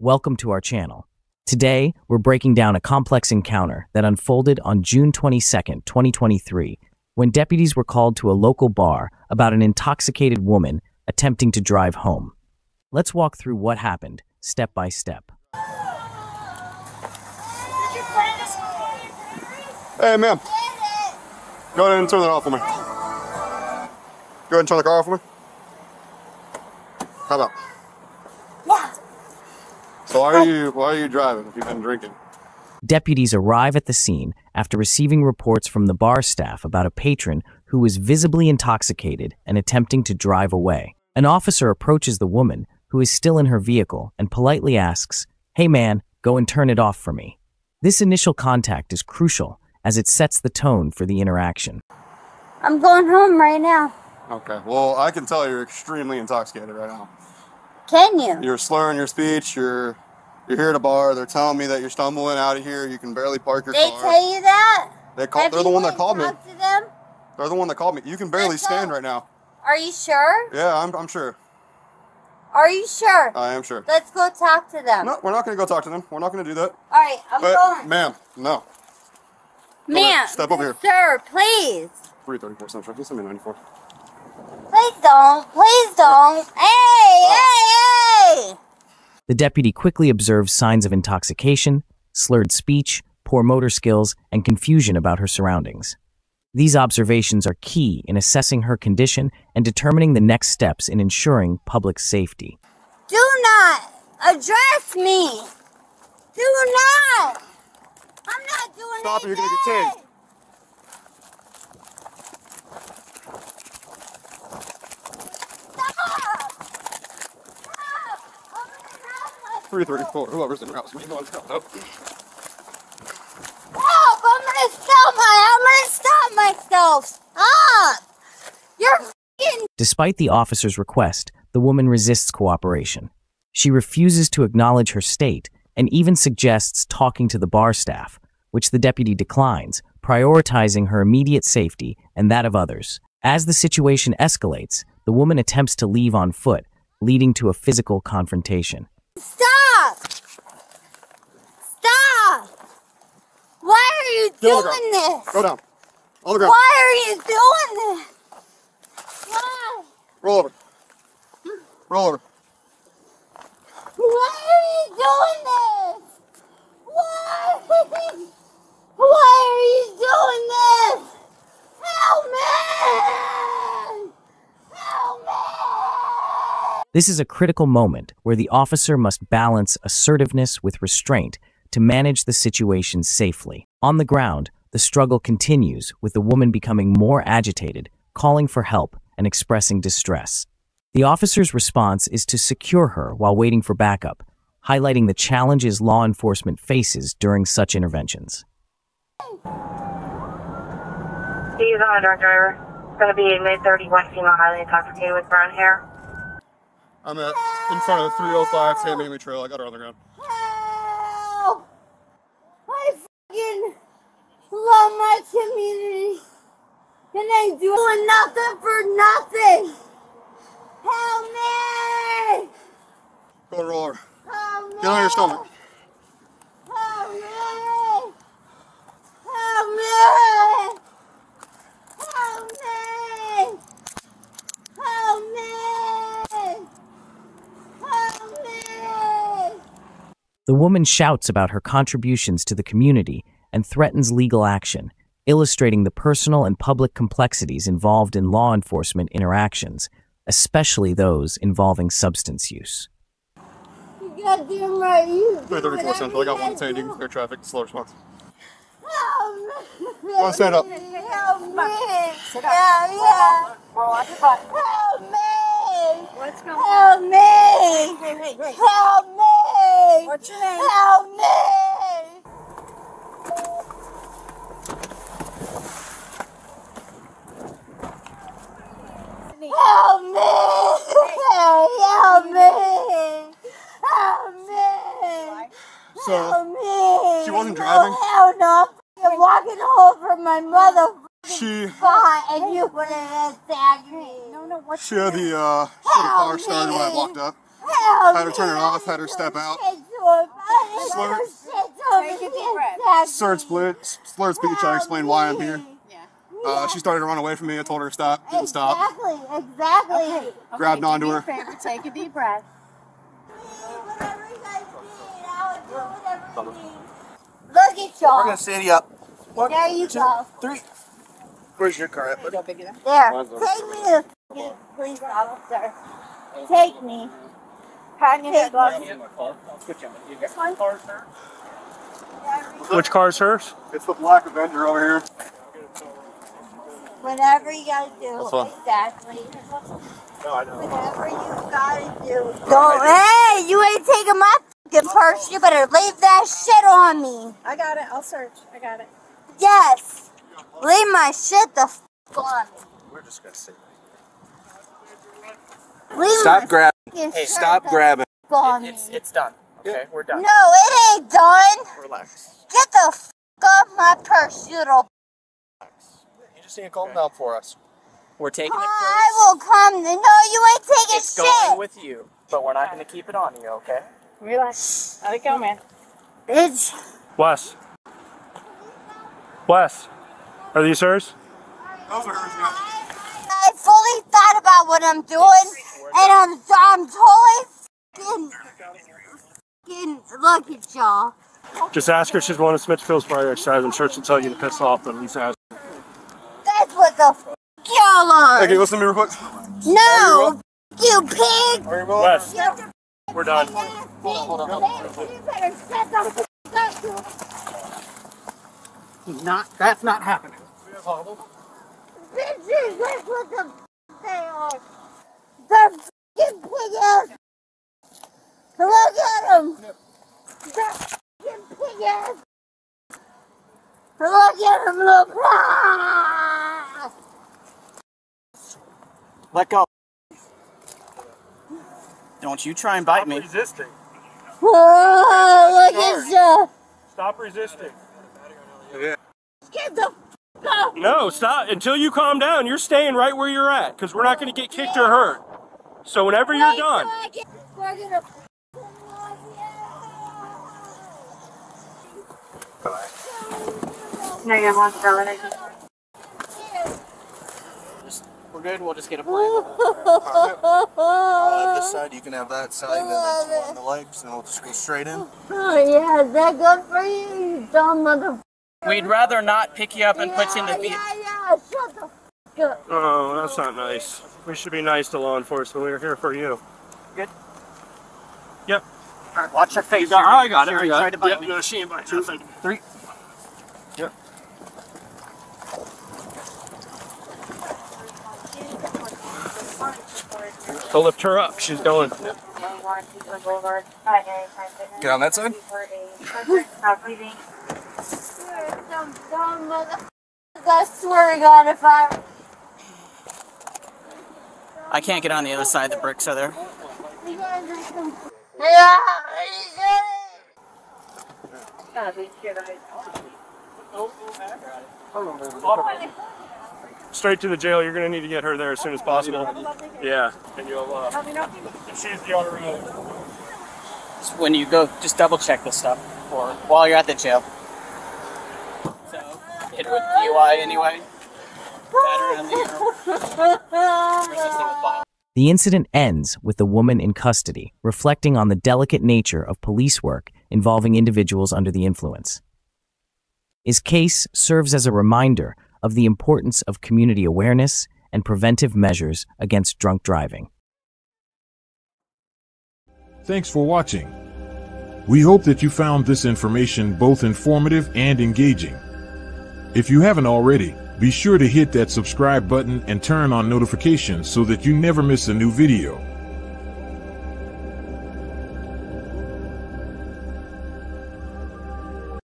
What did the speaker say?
Welcome to our channel. Today, we're breaking down a complex encounter that unfolded on June 22, 2023, when deputies were called to a local bar about an intoxicated woman attempting to drive home. Let's walk through what happened, step by step. Hey, ma'am. Go ahead and turn that off for me. Go ahead and turn the car off for me. How about? Yeah. So why are you why are you driving if you've been drinking? Deputies arrive at the scene after receiving reports from the bar staff about a patron who was visibly intoxicated and attempting to drive away. An officer approaches the woman, who is still in her vehicle, and politely asks, Hey man, go and turn it off for me. This initial contact is crucial as it sets the tone for the interaction. I'm going home right now. Okay. Well, I can tell you're extremely intoxicated right now. Can you? You're slurring your speech. You're you're here at a bar. They're telling me that you're stumbling out of here. You can barely park your They car. tell you that? they call, Have they're the one that called me. to them? They're the one that called me. You can barely Let's stand go. right now. Are you sure? Yeah, I'm, I'm sure. Are you sure? I am sure. Let's go talk to them. No, we're not going to go talk to them. We're not going to do that. All right, I'm But, going. ma'am, no. Ma'am, step over here. Sir, please. 334 Central. Just send me 94. Please don't. Please don't. Hey. The deputy quickly observes signs of intoxication, slurred speech, poor motor skills, and confusion about her surroundings. These observations are key in assessing her condition and determining the next steps in ensuring public safety. Do not address me. Do not. I'm not doing Stop or you're gonna get tased. Stop. Stop. I'm gonna have my- 334. Whoever's in the house. We know it's coming up. Help! I'm gonna stop my. I'm gonna stop myself. Stop! You're fucking. Despite the officer's request, the woman resists cooperation. She refuses to acknowledge her state and even suggests talking to the bar staff, which the deputy declines, prioritizing her immediate safety and that of others. As the situation escalates, the woman attempts to leave on foot, leading to a physical confrontation. Stop! Stop! Why are you Get doing this? Go down. On the ground. Why are you doing this? Why? Roll over. Roll over. Why are you doing this? Why? Why are you doing this? Help me! Help me! This is a critical moment where the officer must balance assertiveness with restraint to manage the situation safely. On the ground, the struggle continues with the woman becoming more agitated, calling for help, and expressing distress. The officer's response is to secure her while waiting for backup, highlighting the challenges law enforcement faces during such interventions. He's on a drunk driver. Going to be a mid 31 female, highly intoxicated with brown hair. I'm at in front of the 305 San Amy Trail. I got her on the ground. Help! I fucking love my community. And they doing nothing for nothing. Help me! Go and roll over. Help me! Get on your stomach. Help me! Help me! Help me! Help me! Help me! The woman shouts about her contributions to the community and threatens legal action, illustrating the personal and public complexities involved in law enforcement interactions, especially those involving substance use. You goddamn right, you. do 334 Central. I got one gotta detained. You do. can clear traffic. Slow response. Help me! Go stand up. Help me! Yeah, yeah. Help me! Let's go. Help me! Help me! What's your name? Help me! Help me! Help me! Help me! So, me! she wasn't driving? No, hell no! I'm walking home from my mother she spot and you put it in attack me. No, no, what's she had the uh, she had the car started when I walked up. Help Had her turn it off, had her step out. It's slurred, Take a deep breath. slurred, split, slurred speech. I explained why I'm here. Uh, she started to run away from me. I told her to stop. Didn't stop. Exactly, exactly. Grabbed onto her. Favor, take a deep breath. Whatever you guys need, I'll do whatever you need. Look at y'all. We're gonna stand you up. One, There you two, go. three. Where's your car at? buddy? There. Take me to the police officer. Take me. Take Which car is hers? It's the Black Avenger over here. Whatever you gotta do. Exactly. No, I know. Whatever you gotta do. Don't. Hey, you ain't taking my fucking purse. You better leave that shit on me. I got it. I'll search. I got it. Yes. Leave my shit the f on me. We're just gonna sit. Leave Stop my grabbing. fucking Hey, shirt stop the grabbing. f on me. It's it's done. Okay, we're done. No, it ain't done. Relax. Get the f off my purse, you little. Relax. You just need to calm down for us. We're taking it I will come. No, you ain't taking It's shit. going with you, but we're not going to keep it on you. Okay? Relax. Let it go, man. Bitch. Wes. Wes. Are these hers? Those are hers. Yeah. I fully thought about what I'm doing, and I'm I'm totally fucking, fucking look at y'all. Just ask her if she's one of Smithfield's prior exercise. I'm sure she'll tell you to piss off, but at least ask. That's what the f y'all are. Okay, listen to me real quick? No, you pig. Are you? Wes, You we're done. Hold on, hold on. You better shut the f up. Not. That's not happening. Bitches, that's what the they are. They're fucking pig ass. Look at them. They're fucking pig ass. Look at them, look. Let go. Don't you try and bite me. resisting. Oh, look at you. Uh, stop resisting. Get the f up. No, stop. Until you calm down, you're staying right where you're at because we're not going to get kicked or hurt. So whenever you're done, I get- We're gonna No, you have one seven. We're good. We'll just get a plan. I'll have this side, you can have that side, and then next one, the legs, and we'll just go straight in. Oh yeah, is that good for you, you dumb mother? We'd rather not pick you up and put you in the yeah, vehicle. yeah, yeah, shut the f up. oh, that's not nice. We should be nice to law enforcement. We're here for you. Good. Yep. Watch your face. Oh, I got it. You're I got it. to bite Yep, me. no, she ain't biting nothing. Three. So lift her up. She's going. Get on that side. You're some dumb mother. I swear to God, if I. I can't get on the other side. The bricks are there. You guys are some. Yeah, Straight to the jail. You're going to need to get her there as soon as possible. Yeah. And you'll, uh, if she's the other road. When you go, just double check this stuff for while you're at the jail. So, hit with DUI anyway. Battery on the resisting with violence. The incident ends with the woman in custody, reflecting on the delicate nature of police work involving individuals under the influence. His case serves as a reminder of the importance of community awareness and preventive measures against drunk driving. Thanks for watching. We hope that you found this information both informative and engaging. If you haven't already, be sure to hit that subscribe button and turn on notifications so that you never miss a new video.